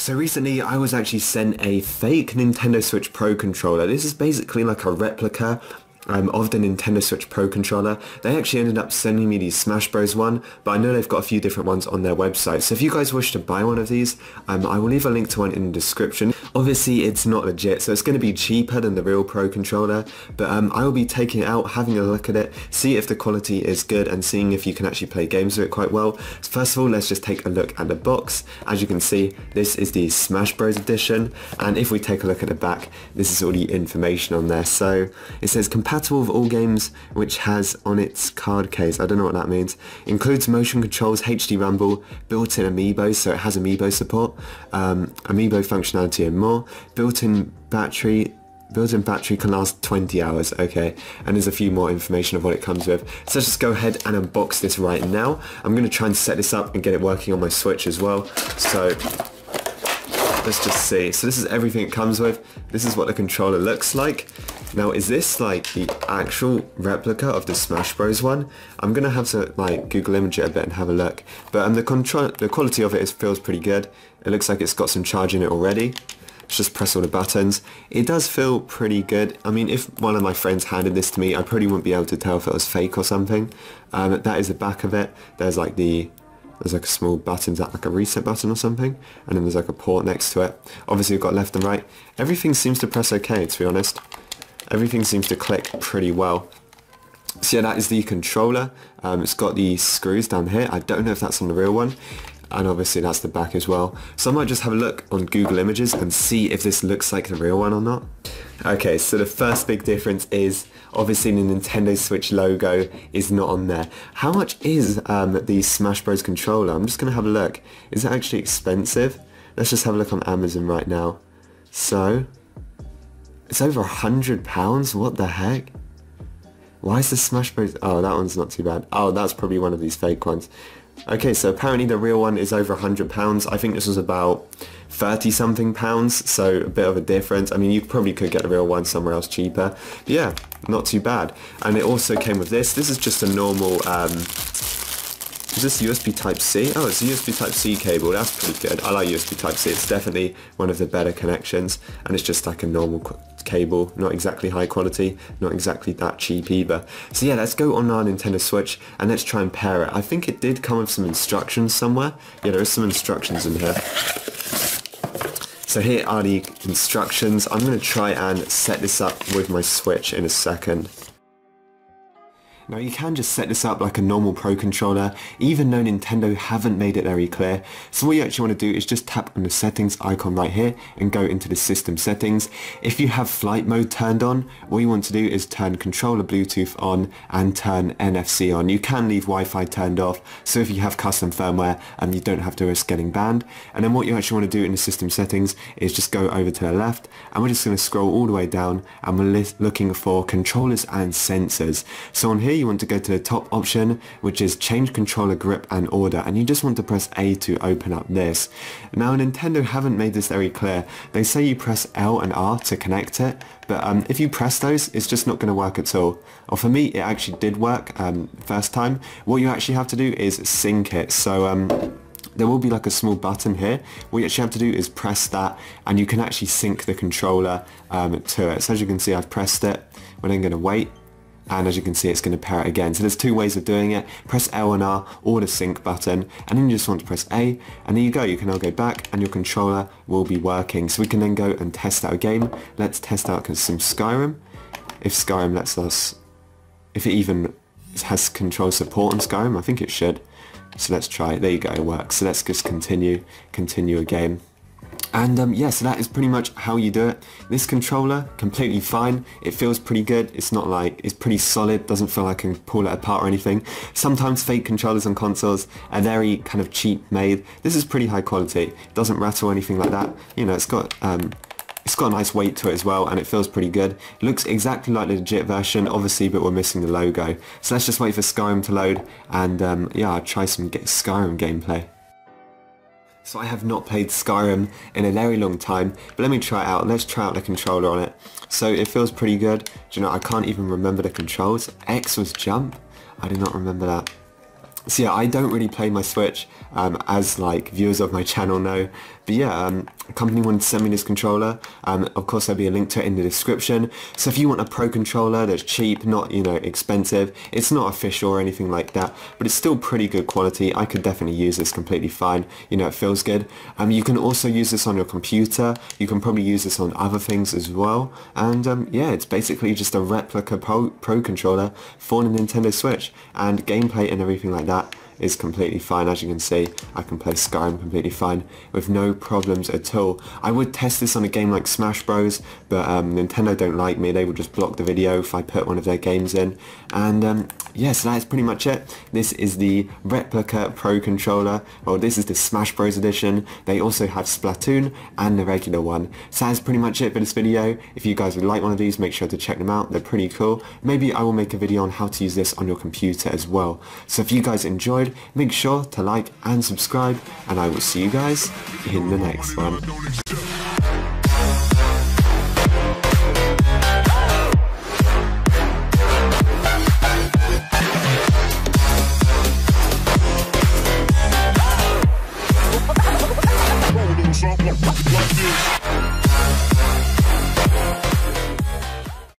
So recently I was actually sent a fake Nintendo Switch Pro controller. This is basically like a replica um, of the Nintendo Switch Pro controller. They actually ended up sending me the Smash Bros one, but I know they've got a few different ones on their website. So if you guys wish to buy one of these, um, I will leave a link to one in the description. Obviously it's not legit, so it's going to be cheaper than the real Pro controller, but um, I will be taking it out, having a look at it, see if the quality is good and seeing if you can actually play games with it quite well. So first of all, let's just take a look at the box. As you can see, this is the Smash Bros edition, and if we take a look at the back, this is all the information on there. So it says compatible with all games which has on its card case, I don't know what that means, includes motion controls, HD rumble, built-in amiibo, so it has amiibo support, um, amiibo functionality and more, built-in battery, built-in battery can last 20 hours, okay, and there's a few more information of what it comes with. So let's just go ahead and unbox this right now. I'm going to try and set this up and get it working on my Switch as well. So let's just see. So this is everything it comes with. This is what the controller looks like. Now, is this like the actual replica of the Smash Bros one? I'm gonna have to like Google image it a bit and have a look. But um, the control, the quality of it is, feels pretty good. It looks like it's got some charge in it already. Let's just press all the buttons. It does feel pretty good. I mean, if one of my friends handed this to me, I probably wouldn't be able to tell if it was fake or something. Um, that is the back of it. There's like the there's like a small button, that like a reset button or something? And then there's like a port next to it. Obviously we've got left and right. Everything seems to press okay, to be honest. Everything seems to click pretty well. So yeah, that is the controller. Um, it's got the screws down here. I don't know if that's on the real one. And obviously that's the back as well. So I might just have a look on Google Images and see if this looks like the real one or not. Okay, so the first big difference is obviously the Nintendo Switch logo is not on there. How much is um, the Smash Bros controller? I'm just going to have a look. Is it actually expensive? Let's just have a look on Amazon right now. So, it's over a hundred pounds? What the heck? Why is the Smash Bros... Oh, that one's not too bad. Oh, that's probably one of these fake ones. Okay, so apparently the real one is over a hundred pounds. I think this was about 30 something pounds, so a bit of a difference. I mean, you probably could get the real one somewhere else cheaper. But yeah, not too bad. And it also came with this. This is just a normal... Um, is this USB Type-C? Oh, it's a USB Type-C cable. That's pretty good. I like USB Type-C. It's definitely one of the better connections. And it's just like a normal cable, not exactly high quality, not exactly that cheap either. So yeah, let's go on our Nintendo Switch and let's try and pair it. I think it did come with some instructions somewhere. Yeah, there is some instructions in here. So here are the instructions. I'm going to try and set this up with my Switch in a second. Now you can just set this up like a normal Pro controller, even though Nintendo haven't made it very clear. So what you actually want to do is just tap on the settings icon right here and go into the system settings. If you have flight mode turned on, what you want to do is turn controller Bluetooth on and turn NFC on. You can leave Wi-Fi turned off, so if you have custom firmware, um, you don't have to risk getting banned. And then what you actually want to do in the system settings is just go over to the left and we're just going to scroll all the way down and we're looking for controllers and sensors. So on here you want to go to the top option which is change controller grip and order and you just want to press A to open up this. Now Nintendo haven't made this very clear. They say you press L and R to connect it but um, if you press those it's just not going to work at all. Or for me it actually did work um, first time. What you actually have to do is sync it. So um, there will be like a small button here. What you actually have to do is press that and you can actually sync the controller um, to it. So as you can see I've pressed it. We're then going to wait and as you can see it's going to pair it again. So there's two ways of doing it. Press L and R or the sync button and then you just want to press A and there you go. You can now go back and your controller will be working. So we can then go and test out a game. Let's test out some Skyrim. If Skyrim lets us, if it even has control support on Skyrim, I think it should. So let's try it. There you go, it works. So let's just continue, continue a game. And um, yeah, so that is pretty much how you do it. This controller, completely fine. It feels pretty good. It's not like, it's pretty solid. Doesn't feel like I can pull it apart or anything. Sometimes fake controllers on consoles are very kind of cheap made. This is pretty high quality. It doesn't rattle or anything like that. You know, it's got um, it's got a nice weight to it as well and it feels pretty good. It looks exactly like the legit version obviously but we're missing the logo. So let's just wait for Skyrim to load and um, yeah I'll try some Skyrim gameplay. So I have not played Skyrim in a very long time, but let me try it out. Let's try out the controller on it. So it feels pretty good. Do you know, I can't even remember the controls. X was jump. I do not remember that. So yeah, I don't really play my Switch, um, as like viewers of my channel know. But yeah, um, company wanted to send me this controller. Um, of course, there'll be a link to it in the description. So if you want a pro controller that's cheap, not, you know, expensive, it's not official or anything like that, but it's still pretty good quality. I could definitely use this completely fine. You know, it feels good. Um, you can also use this on your computer. You can probably use this on other things as well. And um, yeah, it's basically just a replica pro, pro controller for the Nintendo Switch. And gameplay and everything like that is completely fine. As you can see, I can play Skyrim completely fine with no problems at all. I would test this on a game like Smash Bros, but um, Nintendo don't like me. They will just block the video if I put one of their games in. And um, yes, yeah, so that is pretty much it. This is the Replica Pro controller. Well, this is the Smash Bros edition. They also have Splatoon and the regular one. So that's pretty much it for this video. If you guys would like one of these, make sure to check them out. They're pretty cool. Maybe I will make a video on how to use this on your computer as well. So if you guys enjoyed, make sure to like and subscribe and I will see you guys in the next one.